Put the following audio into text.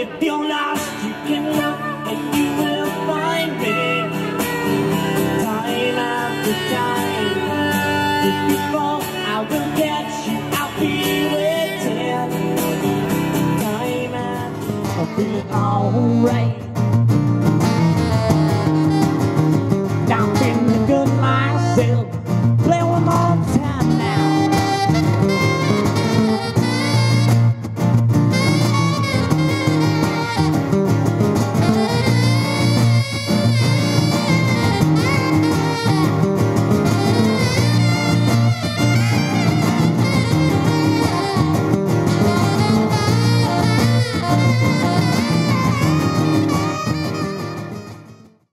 If you're lost, you can look and you will find me. Time after time. If you fall, I will catch you. I'll be waiting. Time after I'll be alright. Down in the good myself. Play one more time now.